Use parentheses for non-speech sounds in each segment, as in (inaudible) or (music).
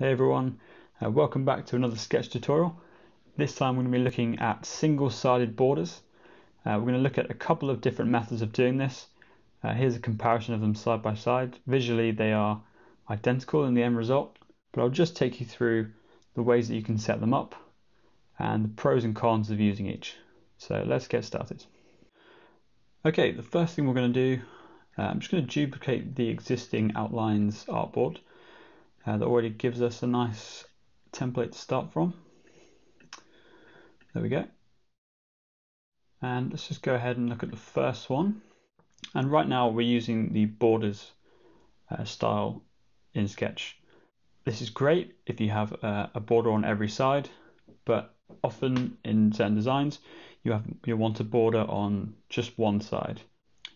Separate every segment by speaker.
Speaker 1: Hey everyone, uh, welcome back to another sketch tutorial. This time we're going to be looking at single-sided borders. Uh, we're going to look at a couple of different methods of doing this. Uh, here's a comparison of them side by side. Visually they are identical in the end result, but I'll just take you through the ways that you can set them up and the pros and cons of using each. So let's get started. Okay, the first thing we're going to do, uh, I'm just going to duplicate the existing outlines artboard uh, that already gives us a nice template to start from. There we go. And let's just go ahead and look at the first one. And right now we're using the borders uh, style in Sketch. This is great if you have uh, a border on every side, but often in certain designs you have you want a border on just one side.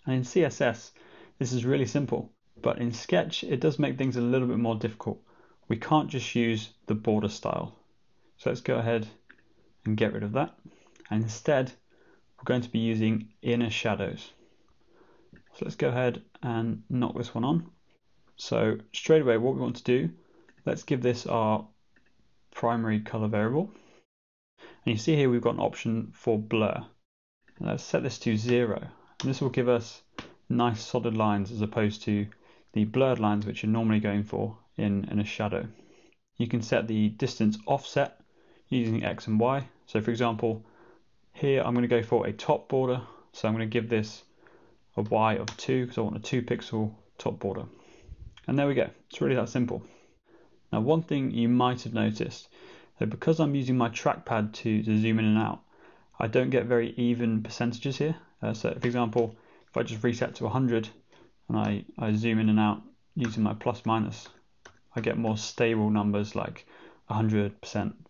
Speaker 1: And in CSS, this is really simple. But in Sketch, it does make things a little bit more difficult. We can't just use the border style. So let's go ahead and get rid of that. And instead, we're going to be using inner shadows. So let's go ahead and knock this one on. So straight away, what we want to do, let's give this our primary color variable. And you see here we've got an option for blur. let's set this to zero. And this will give us nice solid lines as opposed to the blurred lines which you're normally going for in, in a shadow. You can set the distance offset using X and Y. So for example, here I'm going to go for a top border. So I'm going to give this a Y of 2 because I want a 2 pixel top border. And there we go. It's really that simple. Now one thing you might have noticed that because I'm using my trackpad to, to zoom in and out, I don't get very even percentages here. Uh, so for example, if I just reset to 100 and I, I zoom in and out using my plus minus, I get more stable numbers like 100%,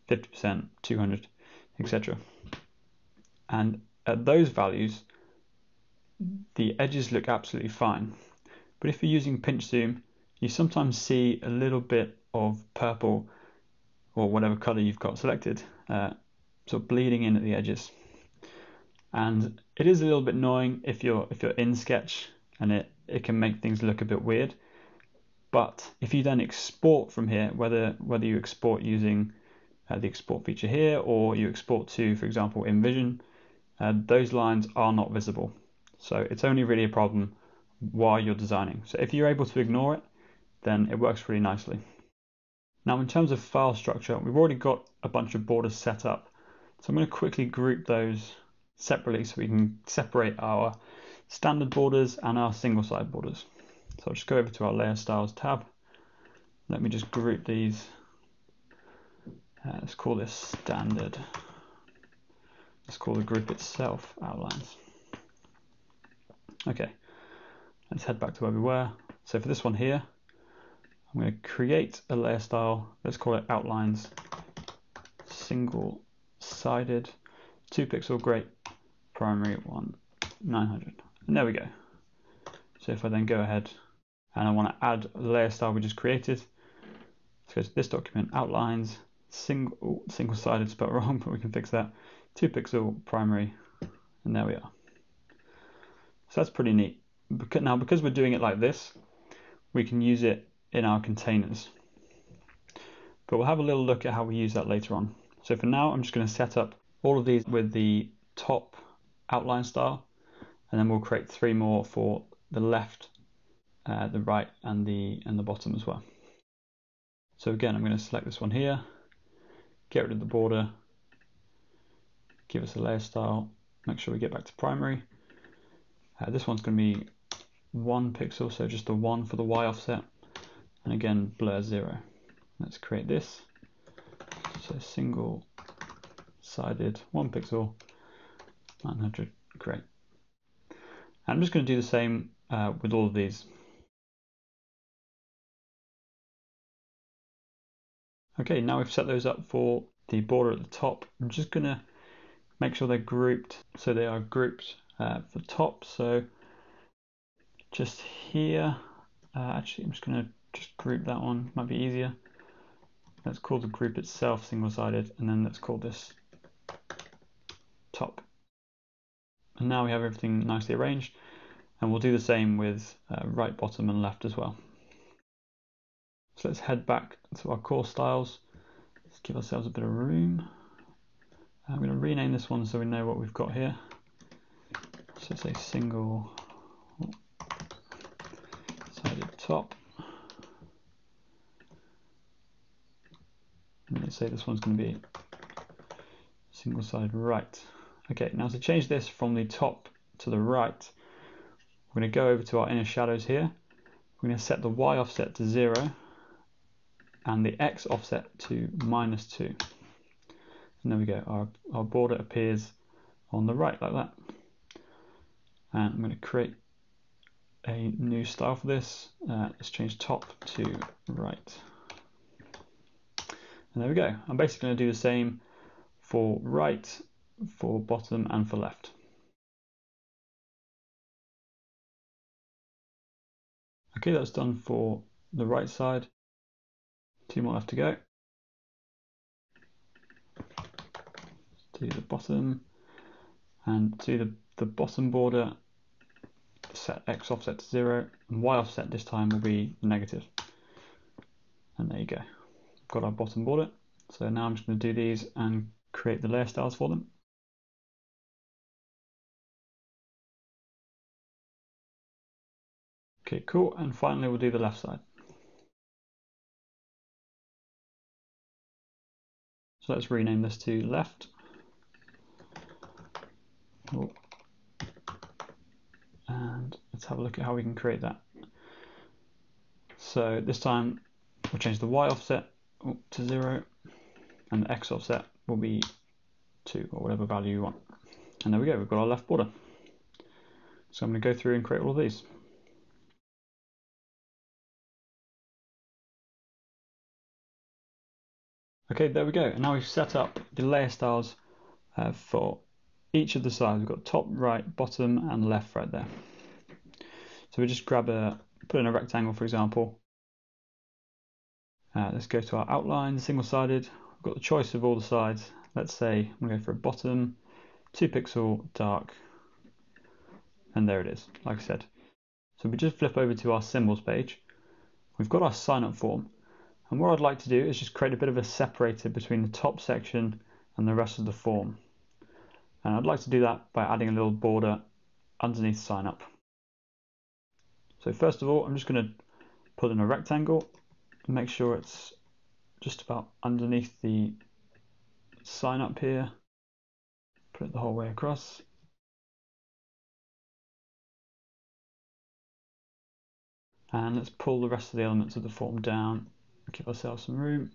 Speaker 1: 50%, 200, etc. And at those values, the edges look absolutely fine. But if you're using pinch zoom, you sometimes see a little bit of purple or whatever color you've got selected, uh, sort of bleeding in at the edges. And it is a little bit annoying if you're if you're in Sketch and it, it can make things look a bit weird. But if you then export from here, whether whether you export using uh, the export feature here or you export to, for example, InVision, uh, those lines are not visible. So it's only really a problem while you're designing. So if you're able to ignore it, then it works really nicely. Now in terms of file structure, we've already got a bunch of borders set up. So I'm going to quickly group those separately so we can separate our standard borders and our single side borders. So I'll just go over to our layer styles tab. Let me just group these. Uh, let's call this standard. Let's call the group itself outlines. Okay, let's head back to where we were. So for this one here, I'm going to create a layer style. Let's call it outlines single sided, two pixel, great, primary one, 900. And there we go. So if I then go ahead and I want to add the layer style we just created. Let's go to this document, outlines, single, single-sided spelled (laughs) wrong, but we can fix that. Two pixel primary, and there we are. So that's pretty neat. Now, because we're doing it like this, we can use it in our containers. But we'll have a little look at how we use that later on. So for now, I'm just going to set up all of these with the top outline style, and then we'll create three more for the left uh, the right and the and the bottom as well. So again, I'm going to select this one here, get rid of the border, give us a layer style, make sure we get back to primary. Uh, this one's going to be one pixel, so just the one for the Y offset, and again blur zero. Let's create this. So single sided one pixel, 900, great. I'm just going to do the same uh, with all of these. Okay, now we've set those up for the border at the top. I'm just going to make sure they're grouped. So they are grouped uh, for top. So just here, uh, actually, I'm just going to just group that one. Might be easier. Let's call the group itself single-sided, and then let's call this top. And now we have everything nicely arranged, and we'll do the same with uh, right, bottom, and left as well. So let's head back to our core styles. Let's give ourselves a bit of room. I'm going to rename this one so we know what we've got here. So a single sided top. And let's say this one's going to be single sided right. Okay, now to change this from the top to the right, we're going to go over to our inner shadows here. We're going to set the Y offset to 0 and the X offset to minus 2. And there we go, our, our border appears on the right like that. And I'm going to create a new style for this. Uh, let's change top to right. And there we go. I'm basically going to do the same for right, for bottom, and for left. Okay, that's done for the right side. Two more left to go. Do the bottom and do the, the bottom border set x offset to zero and y offset this time will be negative. And there you go. Got our bottom border. So now I'm just going to do these and create the layer styles for them. Okay, cool. And finally, we'll do the left side. So let's rename this to left. And let's have a look at how we can create that. So this time we'll change the y offset to 0 and the x offset will be 2 or whatever value you want. And there we go, we've got our left border. So I'm going to go through and create all of these. Okay, there we go. And now we've set up the layer styles uh, for each of the sides. We've got top, right, bottom, and left right there. So we just grab a, put in a rectangle, for example. Uh, let's go to our outline, single-sided. We've got the choice of all the sides. Let's say I'm going to go for a bottom, 2 pixel, dark, and there it is, like I said. So we just flip over to our symbols page. We've got our sign up form. And what I'd like to do is just create a bit of a separator between the top section and the rest of the form. And I'd like to do that by adding a little border underneath sign up. So first of all, I'm just going to put in a rectangle and make sure it's just about underneath the sign up here. Put it the whole way across. And let's pull the rest of the elements of the form down give ourselves some room.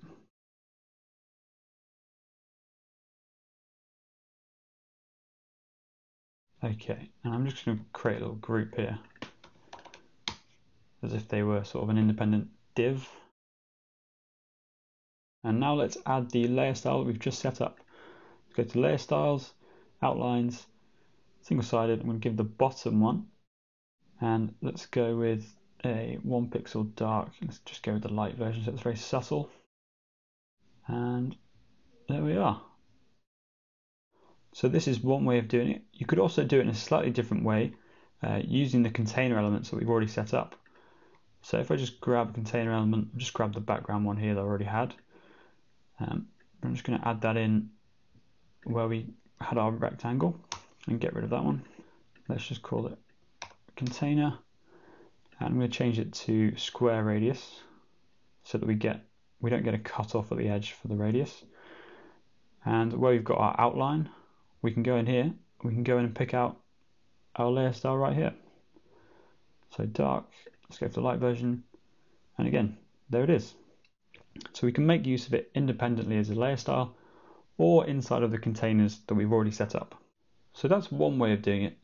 Speaker 1: Okay, and I'm just going to create a little group here as if they were sort of an independent div. And now let's add the layer style we've just set up. Let's go to layer styles, outlines, single sided. I'm going to give the bottom one and let's go with a one pixel dark. Let's just go with the light version so it's very subtle. And there we are. So this is one way of doing it. You could also do it in a slightly different way uh, using the container elements that we've already set up. So if I just grab a container element, just grab the background one here that I already had. Um, I'm just going to add that in where we had our rectangle and get rid of that one. Let's just call it container and I'm going to change it to square radius so that we get we don't get a cut off at the edge for the radius. And where we've got our outline we can go in here we can go in and pick out our layer style right here. So dark let's go for the light version. And again there it is. So we can make use of it independently as a layer style or inside of the containers that we've already set up. So that's one way of doing it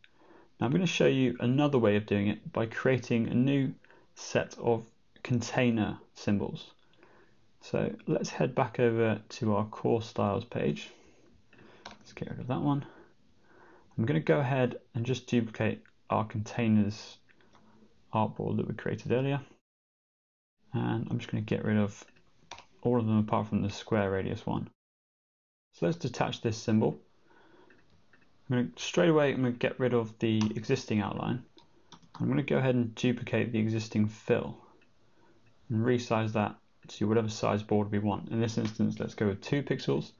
Speaker 1: now I'm going to show you another way of doing it by creating a new set of container symbols. So let's head back over to our core styles page. Let's get rid of that one. I'm going to go ahead and just duplicate our containers artboard that we created earlier. And I'm just going to get rid of all of them apart from the square radius one. So let's detach this symbol. I'm going to straight away I'm going to get rid of the existing outline. I'm going to go ahead and duplicate the existing fill and resize that to whatever size border we want. In this instance, let's go with two pixels.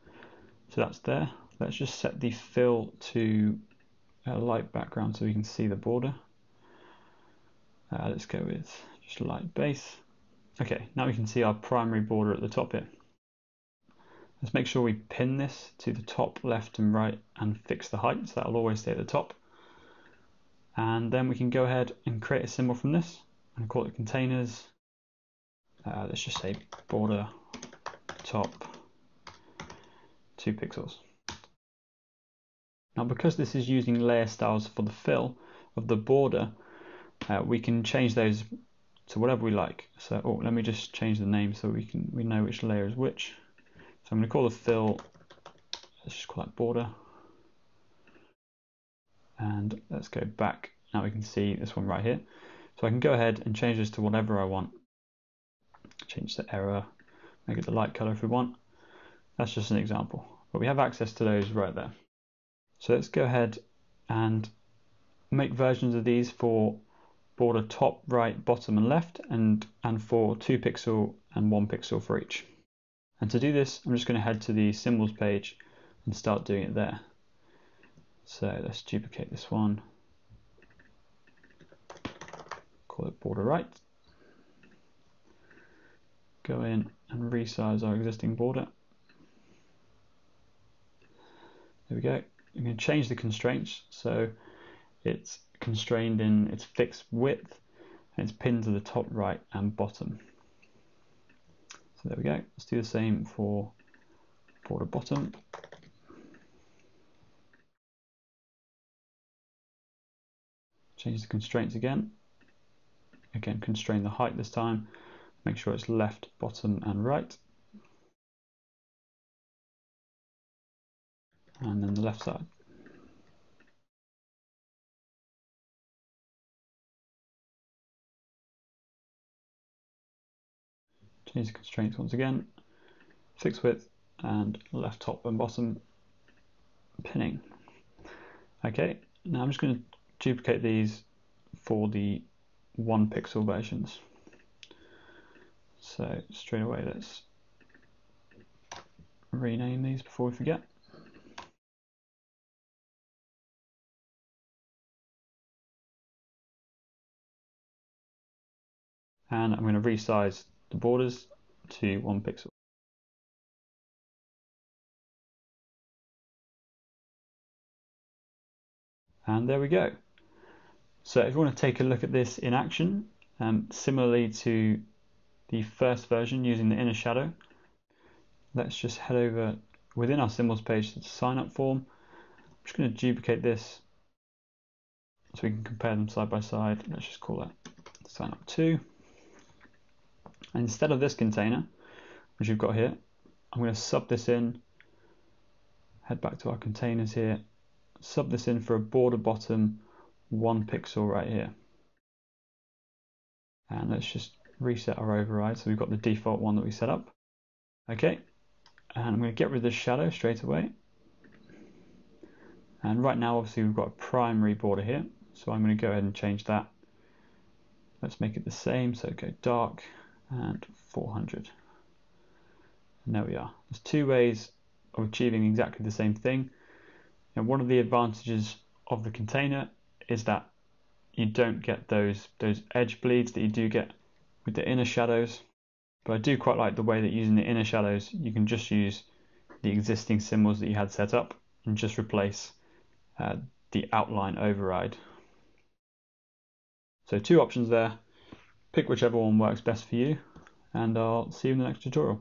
Speaker 1: So that's there. Let's just set the fill to a light background so we can see the border. Uh, let's go with just light base. Okay, now we can see our primary border at the top here. Let's make sure we pin this to the top, left and right and fix the height so that'll always stay at the top. And then we can go ahead and create a symbol from this and call it containers. Uh, let's just say border top 2 pixels. Now because this is using layer styles for the fill of the border, uh, we can change those to whatever we like. So oh, let me just change the name so we can we know which layer is which. So I'm going to call the fill, let's just call that border. And let's go back. Now we can see this one right here. So I can go ahead and change this to whatever I want. Change the error, make it the light color if we want. That's just an example, but we have access to those right there. So let's go ahead and make versions of these for border top, right, bottom and left and, and for 2 pixel and 1 pixel for each. And to do this, I'm just going to head to the symbols page and start doing it there. So let's duplicate this one, call it border right. Go in and resize our existing border. There we go. I'm going to change the constraints so it's constrained in its fixed width and it's pinned to the top right and bottom. So there we go. Let's do the same for border bottom. Change the constraints again. Again, constrain the height this time. Make sure it's left, bottom, and right. And then the left side. Change the constraints once again, fixed width and left top and bottom pinning. Okay, now I'm just going to duplicate these for the one pixel versions. So straight away let's rename these before we forget. And I'm going to resize the borders to one pixel. And there we go. So if you want to take a look at this in action, um, similarly to the first version using the inner shadow, let's just head over within our symbols page to the sign up form. I'm just going to duplicate this so we can compare them side by side. Let's just call that sign up 2. And instead of this container, which you've got here, I'm going to sub this in, head back to our containers here, sub this in for a border bottom one pixel right here. And let's just reset our override so we've got the default one that we set up. Okay, and I'm going to get rid of the shadow straight away. And right now obviously we've got a primary border here, so I'm going to go ahead and change that. Let's make it the same, so go dark, and 400. And there we are. There's two ways of achieving exactly the same thing. And one of the advantages of the container is that you don't get those those edge bleeds that you do get with the inner shadows. But I do quite like the way that using the inner shadows, you can just use the existing symbols that you had set up and just replace uh, the outline override. So two options there. Pick whichever one works best for you, and I'll see you in the next tutorial.